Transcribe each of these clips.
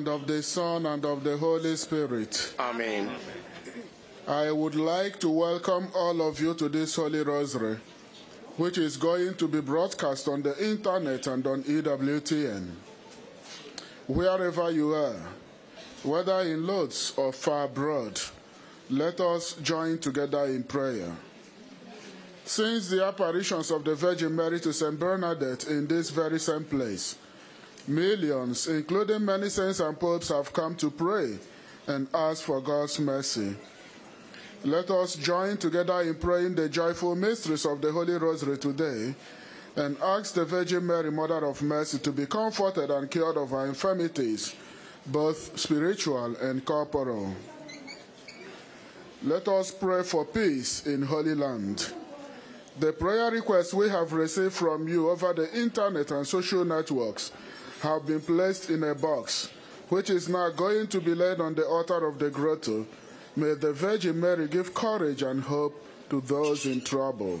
and of the Son, and of the Holy Spirit. Amen. I would like to welcome all of you to this Holy Rosary, which is going to be broadcast on the internet and on EWTN. Wherever you are, whether in Lourdes or far abroad, let us join together in prayer. Since the apparitions of the Virgin Mary to St. Bernadette in this very same place, millions, including many saints and popes, have come to pray and ask for God's mercy. Let us join together in praying the joyful mysteries of the Holy Rosary today and ask the Virgin Mary, Mother of Mercy, to be comforted and cured of our infirmities, both spiritual and corporal. Let us pray for peace in Holy Land. The prayer requests we have received from you over the internet and social networks have been placed in a box, which is now going to be laid on the altar of the grotto. May the Virgin Mary give courage and hope to those in trouble.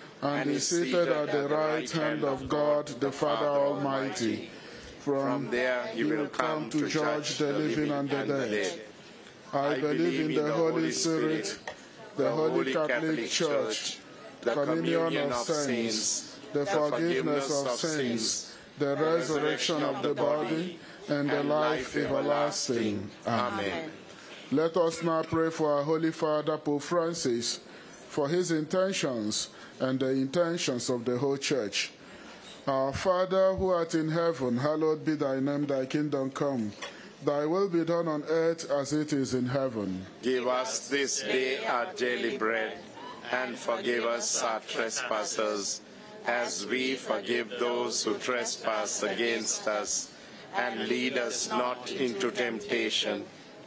and is seated at the right hand of God the Father Almighty. From there he will come to judge the living and the dead. I believe in the Holy Spirit, the Holy Catholic Church, the communion of saints, the forgiveness of sins, the resurrection of the body, and the life everlasting. Amen. Let us now pray for our Holy Father Pope Francis, for his intentions and the intentions of the whole church. Our Father who art in heaven, hallowed be thy name, thy kingdom come. Thy will be done on earth as it is in heaven. Give us this day our daily bread, and forgive us our trespasses, as we forgive those who trespass against us. And lead us not into temptation,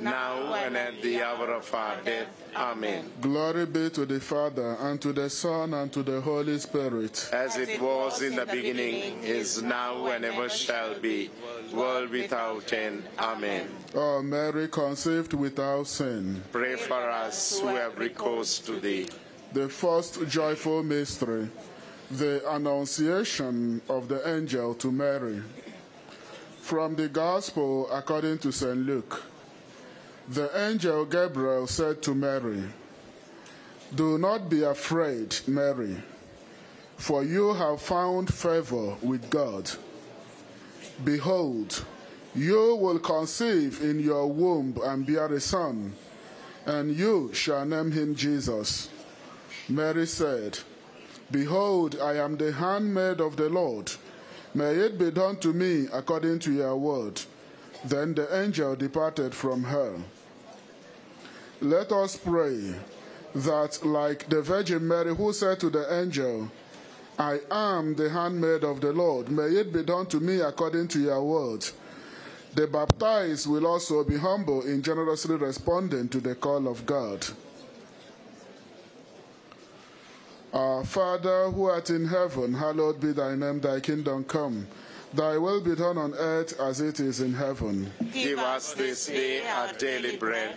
now and at the hour of our death. Amen. Glory be to the Father, and to the Son, and to the Holy Spirit. As it was in the beginning, is now, and ever shall be, world without end. Amen. O Mary, conceived without sin. Pray for us who have recourse to thee. The first joyful mystery, the Annunciation of the angel to Mary. From the Gospel according to St. Luke. The angel Gabriel said to Mary, Do not be afraid, Mary, for you have found favor with God. Behold, you will conceive in your womb and bear a son, and you shall name him Jesus. Mary said, Behold, I am the handmaid of the Lord. May it be done to me according to your word. Then the angel departed from her. Let us pray that, like the Virgin Mary who said to the angel, I am the handmaid of the Lord, may it be done to me according to your word. The baptized will also be humble in generously responding to the call of God. Our Father who art in heaven, hallowed be thy name, thy kingdom come. Thy will be done on earth as it is in heaven. Give us this day our daily bread,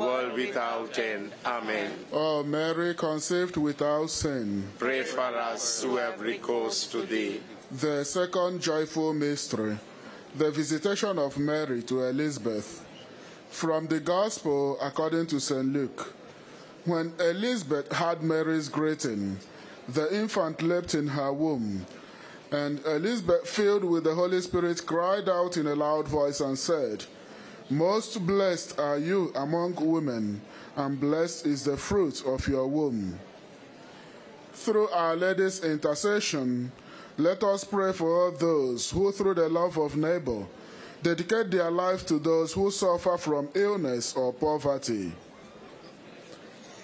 world without end. Amen. O Mary, conceived without sin. Pray for us who have recourse to thee. The second joyful mystery, the visitation of Mary to Elizabeth. From the Gospel according to St. Luke. When Elizabeth heard Mary's greeting, the infant leapt in her womb. And Elizabeth, filled with the Holy Spirit, cried out in a loud voice and said, Most blessed are you among women, and blessed is the fruit of your womb. Through Our Lady's intercession, let us pray for all those who, through the love of neighbor, dedicate their life to those who suffer from illness or poverty.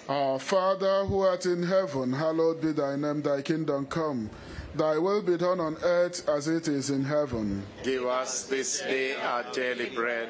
Our Father who art in heaven, hallowed be thy name, thy kingdom come. Thy will be done on earth as it is in heaven. Give us this day our daily bread,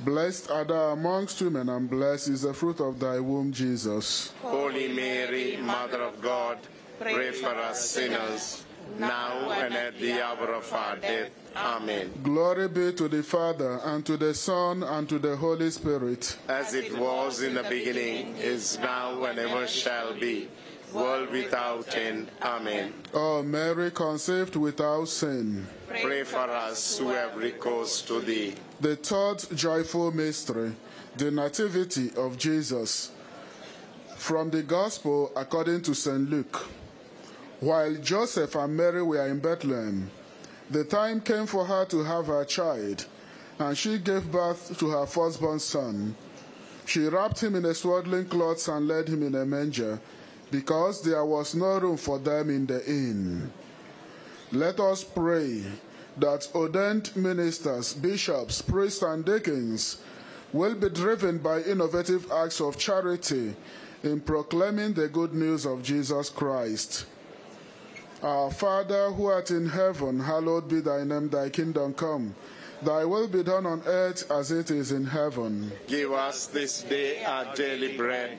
Blessed art thou amongst women, and blessed is the fruit of thy womb, Jesus. Holy Mary, Mother of God, pray for us sinners, now and at the hour of our death. Amen. Glory be to the Father, and to the Son, and to the Holy Spirit. As it was in the beginning, is now, and ever shall be, world without end. Amen. O Mary, conceived without sin. Pray for us who have recourse to thee. The third joyful mystery, the Nativity of Jesus. From the Gospel according to St. Luke. While Joseph and Mary were in Bethlehem, the time came for her to have her child, and she gave birth to her firstborn son. She wrapped him in a swaddling cloth and laid him in a manger, because there was no room for them in the inn. Let us pray that ordained ministers, bishops, priests, and deacons will be driven by innovative acts of charity in proclaiming the good news of Jesus Christ. Our Father who art in heaven, hallowed be thy name, thy kingdom come. Thy will be done on earth as it is in heaven. Give us this day our daily bread,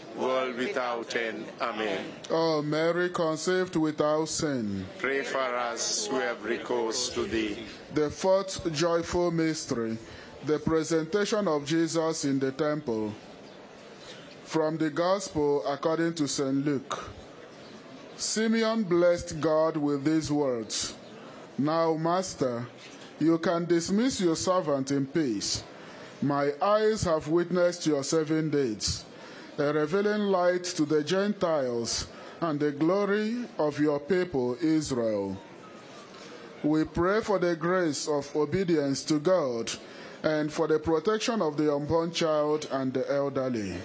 world without end. Amen. O Mary, conceived without sin. Pray for us who have recourse to thee. The fourth joyful mystery, the presentation of Jesus in the temple. From the Gospel according to St. Luke. Simeon blessed God with these words Now, Master, you can dismiss your servant in peace. My eyes have witnessed your seven deeds, a revealing light to the Gentiles and the glory of your people, Israel. We pray for the grace of obedience to God and for the protection of the unborn child and the elderly.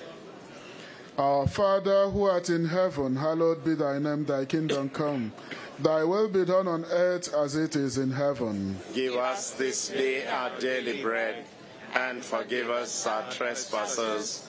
Our Father who art in heaven, hallowed be thy name, thy kingdom come. Thy will be done on earth as it is in heaven. Give us this day our daily bread, and forgive us our trespasses,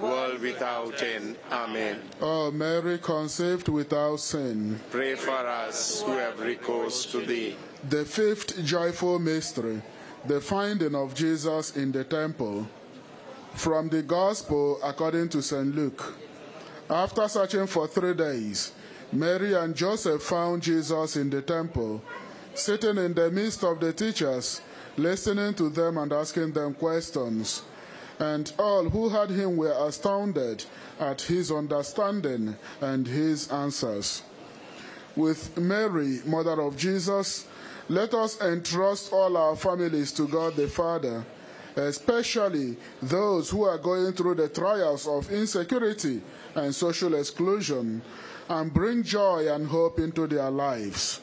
world without end. Amen. O Mary, conceived without sin. Pray for us who have recourse to thee. The fifth joyful mystery, the finding of Jesus in the temple. From the Gospel according to St. Luke. After searching for three days, Mary and Joseph found Jesus in the temple, sitting in the midst of the teachers, listening to them and asking them questions. And all who heard him were astounded at his understanding and his answers. With Mary, mother of Jesus, let us entrust all our families to God the Father, especially those who are going through the trials of insecurity and social exclusion, and bring joy and hope into their lives.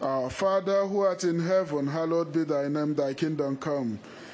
Our Father who art in heaven, hallowed be thy name, thy kingdom come.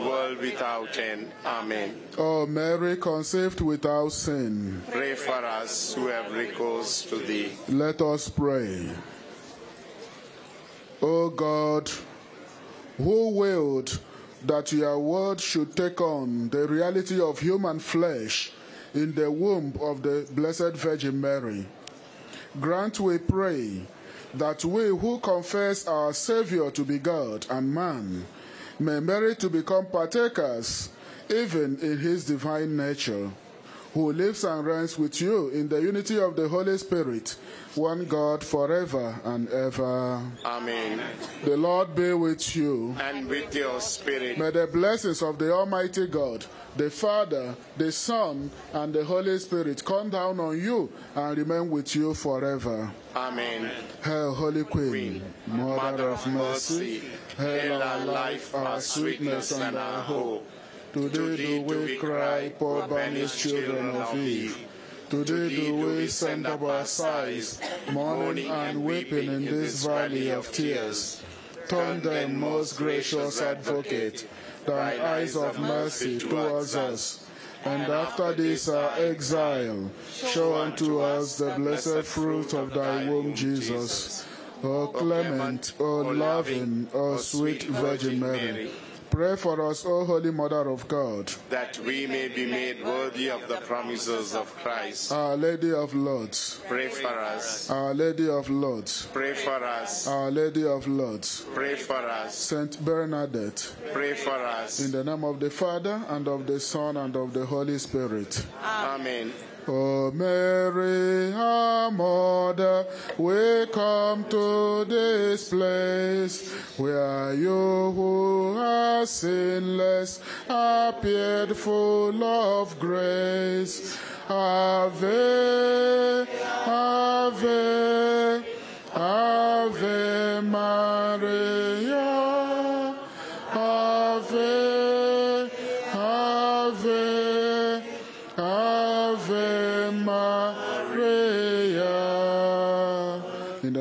world without end. Amen. O Mary, conceived without sin. Pray for us who have recourse to thee. Let us pray. O God, who willed that your word should take on the reality of human flesh in the womb of the Blessed Virgin Mary, grant, we pray, that we who confess our Savior to be God and man may merit to become partakers even in his divine nature. who lives and reigns with you in the unity of the Holy Spirit, one God forever and ever. Amen. The Lord be with you. And with your spirit. May the blessings of the Almighty God, the Father, the Son, and the Holy Spirit come down on you and remain with you forever. Amen. Hail, Holy Queen, Mother of mercy, hail our life, our sweetness, and our hope. Today do we cry, poor banished children of Eve. Today do we send up our sighs, mourning and weeping in this valley of tears. Turn then, most gracious advocate, thy eyes of mercy towards us. And after this our exile, show unto us the blessed fruit of thy womb, Jesus. O clement, O loving, O sweet Virgin Mary. Pray for us, O Holy Mother of God. That we may be made worthy of the promises of Christ. Our Lady of Lourdes. Pray for us. Our Lady of Lourdes. Pray for us. Our Lady of Lourdes. Pray for us. Saint Bernadette. Pray for us. In the name of the Father, and of the Son, and of the Holy Spirit. Amen. O Mary, our Mother, we come to this place where you who are sinless appeared full of grace. Ave, Ave, Ave Maria,